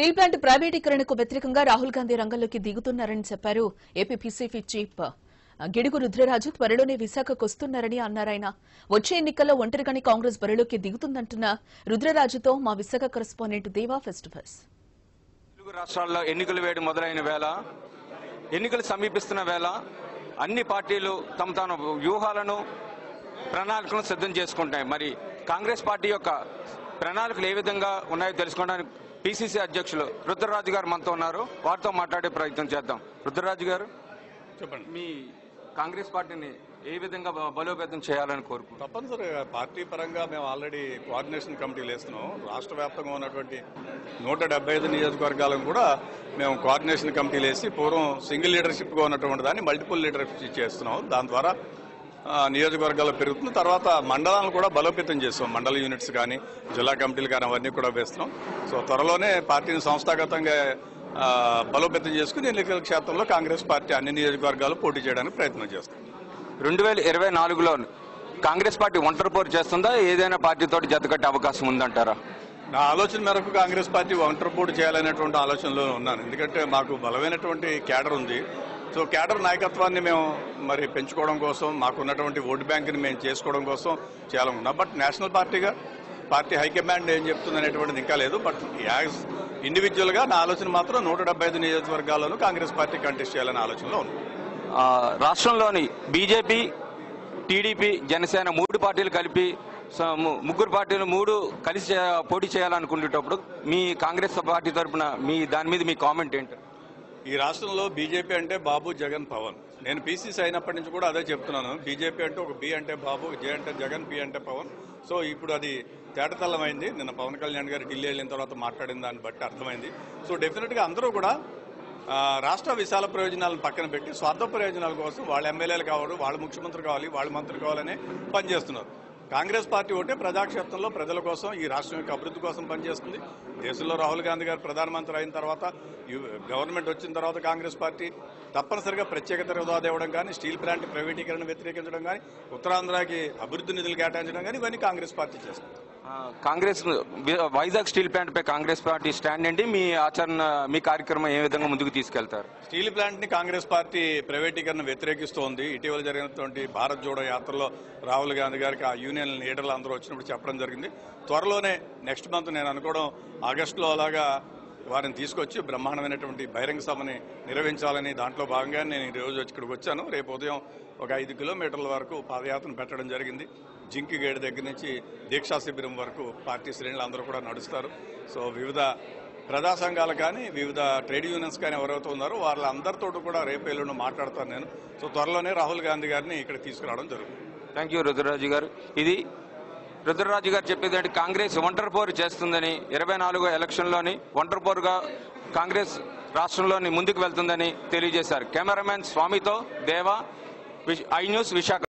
Steel plant ప్రైవేటీకరణకు వ్యతిరేకంగా రాహుల్ గాంధీ రంగంలోకి దిగుతున్నారని చెప్పారు ఏపీపీసీపీ చీఫ్. గిడుగు రుద్రరాజు త్వరలోనే విశాఖకు వస్తున్నారని అన్నారాయన వచ్చే ఎన్నికల్లో ఒంటరిగాని కాంగ్రెస్ బరిలోకి దిగుతుందంటున్న రుద్రరాజుతో మా విశాఖ కరెస్పాండెంట్ దేవా ఫెస్టివల్స్. తెలుగు రాష్ట్రాల్లో ఎన్నికలు వేయడం మొదలైన వేళ ఎన్నికలు సమీపిస్తున్న వేళ అన్ని పార్టీలు తమ తమ వ్యూహాలను ప్రణాళికలను సిద్ధం చేసుకుంటాయి మరి కాంగ్రెస్ పార్టీ యొక్క ప్రణాళికలు ఏ విధంగా ఉన్నాయో తెలుసుకోవడానికి పిసిసి అధ్యక్షులు రుద్రరాజు గారు మనతో ఉన్నారు. వారితో మాట్లాడే ప్రయత్నం చేద్దాం. రుద్రరాజు గారు చెప్పండి. మీ కాంగ్రెస్ పార్టీని ఏ విధంగా బ- బలోపేతం చేయాలని కోరుకుంటున్నారు? తప్పనిసరిగా పార్టీ పరంగా మేము ఆల్రెడీ కోఆర్డినేషన్ కమిటీలు వేస్తున్నాం రాష్ట్ర వ్యాప్తంగా ఉన్నటువంటి నూట డెబ్బై ఐదు నియోజకవర్గాలను కూడా మేము కోఆర్డినేషన్ కమిటీలు వేసి పూర్వం సింగిల్ లీడర్షిప్గా ఉన్నటువంటి దాన్ని మల్టిపుల్ లీడర్షిప్ చేస్తున్నాం. దాని ద్వారా ఆ, నియోజకవర్గాలు పెరుగుతుంది. తర్వాత మండలాలను కూడా బలోపేతం చేస్తాం. మండల యూనిట్స్ కానీ జిల్లా కమిటీలు కానీ అవన్నీ కూడా వేస్తున్నాం. సో త్వరలోనే పార్టీని సంస్థాగతంగా బలోపేతం చేసుకుని ఎన్నికల క్షేత్రంలో కాంగ్రెస్ పార్టీ అన్ని నియోజకవర్గాలు పోటీ చేయడానికి ప్రయత్నం చేస్తాం. రెండు వేల ఇరవై నాలుగులో కాంగ్రెస్ పార్టీ ఒంటరి పోరు చేస్తుందా? ఏదైనా పార్టీతో జతకట్టే అవకాశం ఉందంటారా? నా ఆలోచన మేరకు కాంగ్రెస్ పార్టీ ఒంటరి పోటీ చేయాలనేటువంటి ఆలోచనలో ఉన్నాను. ఎందుకంటే మాకు బలమైనటువంటి కేడర్ ఉంది. సో కేడర్ నాయకత్వాన్ని మేము మరి పెంచుకోవడం కోసం మాకు ఉన్నటువంటి ఓటు బ్యాంక్ని మేము చేసుకోవడం కోసం చేయాలనుకున్నాం బట్ నేషనల్ పార్టీగా పార్టీ హైకమాండ్ ఏం చెప్తుంది అనేటువంటిది ఇంకా లేదు. బట్ యాజ్ ఇండివిజువల్గా నా ఆలోచన మాత్రం నూట డెబ్బై ఐదు నియోజకవర్గాల్లోనూ కాంగ్రెస్ పార్టీ కంటెస్ట్ చేయాలనే ఆలోచనలో ఉంది రాష్ట్రంలోని బీజేపీ టీడీపీ జనసేన మూడు పార్టీలు కలిపి స- ము- ముగ్గురు పార్టీలు మూడు కలిసి పోటీ చేయాలనుకునేటప్పుడు మీ కాంగ్రెస్ పార్టీ తరపున మీ దాని మీద మీ కామెంట్ ఏంటి? ఈ రాష్ట్రంలో బీజేపీ అంటే బాబు జగన్ పవన్. నేను పీసీసీ అయినప్పటి నుంచి కూడా అదే చెప్తున్నాను. బీజేపీ అంటే ఒక బి అంటే బాబు జే అంటే జగన్ పి అంటే పవన్. సో ఇప్పుడు అది తేటతల్లమైంది. నిన్న పవన్ కళ్యాణ్ గారు ఢిల్లీ వెళ్ళిన తర్వాత మాట్లాడిన దాన్ని బట్టి అర్థమైంది. సో డెఫినెట్గా అందరూ కూడా రాష్ట్ర విశాల ప్రయోజనాలను పక్కన పెట్టి స్వార్థ ప్రయోజనాల కోసం వాళ్ళ ఎమ్మెల్యేలు కావాలి వాళ్ళ ముఖ్యమంత్రి కావాలి వాళ్ళ మంత్రి కావాలని పనిచేస్తున్నారు. కాంగ్రెస్ పార్టీ ఒకటే ప్రజాక్షేత్రంలో ప్రజల కోసం ఈ రాష్ట్రం యొక్క అభివృద్ధి కోసం పనిచేస్తుంది. దేశంలో రాహుల్ గాంధీ గారు ప్రధానమంత్రి అయిన తర్వాత గవర్నమెంట్ వచ్చిన తర్వాత కాంగ్రెస్ పార్టీ తప్పనిసరిగా ప్రత్యేకత హోదా ఇవ్వడం కానీ స్టీల్ ప్లాంట్ ప్రైవేటీకరణ వ్యతిరేకించడం కానీ ఉత్తరాంధ్రకి అభివృద్ధి నిధులు కేటాయించడం కానీ ఇవన్నీ కాంగ్రెస్ పార్టీ చేస్తుంది. కాంగ్రెస్ వైజాగ్ స్టీల్ ప్లాంట్ పై కాంగ్రెస్ పార్టీ స్టాండ్ ఏంటి మీ ఆచరణ మీ కార్యక్రమం ఏ విధంగా ముందుకు తీసుకెళ్తారు? స్టీల్ ప్లాంట్ని కాంగ్రెస్ పార్టీ ప్రైవేటీకరణ వ్యతిరేకిస్తోంది. ఇటీవల జరిగినటువంటి భారత్ జోడో యాత్రలో రాహుల్ గాంధీ గారికి ఆ యూనియన్ లీడర్లు అందరూ వచ్చినప్పుడు చెప్పడం జరిగింది. త్వరలోనే నెక్స్ట్ మంత్ నేను అనుకోవడం ఆగస్టులో అలాగా వారిని తీసుకొచ్చి బ్రహ్మాండమైనటువంటి బహిరంగ సభని నిర్వహించాలని దాంట్లో భాగంగా నేను ఈ రోజు ఇక్కడికి వచ్చాను. రేపు ఉదయం ఒక ఐదు కిలోమీటర్ల వరకు పాదయాత్రను పెట్టడం జరిగింది. జింకి దగ్గర నుంచి దీక్షా శిబిరం వరకు పార్టీ శ్రేణులు అందరూ కూడా నడుస్తారు. సో వివిధ ప్రజా సంఘాలు కానీ వివిధ ట్రేడ్ యూనియన్స్ కానీ ఎవరైతే ఉన్నారో వాళ్ళందరితో కూడా రేపు ఎల్లుండి మాట్లాడతాను నేను. సో త్వరలోనే రాహుల్ గాంధీ గారిని ఇక్కడ తీసుకురావడం జరుగుతుంది. థ్యాంక్ యూ రుద్రరాజు గారు. ఇది రుద్రరాజు గారు చెప్పేది అంటే కాంగ్రెస్ ఒంటరి పోరు చేస్తుందని ఇరవై నాలుగో ఎలక్షన్లోని ఒంటరి పోరుగా కాంగ్రెస్ రాష్ట్రంలోని ముందుకు వెళ్తుందని తెలియజేశారు. కెమెరామెన్ స్వామితో దేవా ఐ న్యూస్ విశాఖ